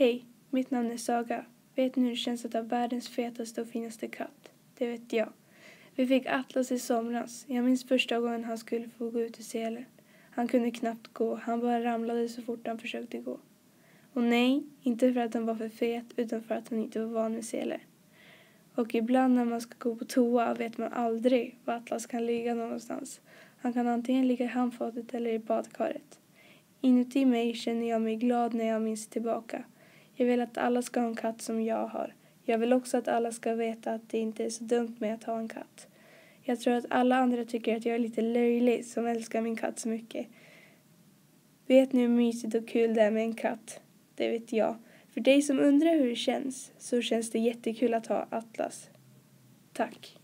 Hej, mitt namn är Saga. Vet ni hur det känns att ha världens fetaste och finaste katt? Det vet jag. Vi fick Atlas i somras. Jag minns första gången han skulle få gå ut i selen. Han kunde knappt gå. Han bara ramlade så fort han försökte gå. Och nej, inte för att han var för fet, utan för att han inte var van vid sele. Och ibland när man ska gå på toa vet man aldrig var Atlas kan ligga någonstans. Han kan antingen ligga i handfatet eller i badkaret. Inuti mig känner jag mig glad när jag minns tillbaka. Jag vill att alla ska ha en katt som jag har. Jag vill också att alla ska veta att det inte är så dumt med att ha en katt. Jag tror att alla andra tycker att jag är lite löjlig som älskar min katt så mycket. Vet ni hur mysigt och kul det är med en katt? Det vet jag. För dig som undrar hur det känns så känns det jättekul att ha Atlas. Tack.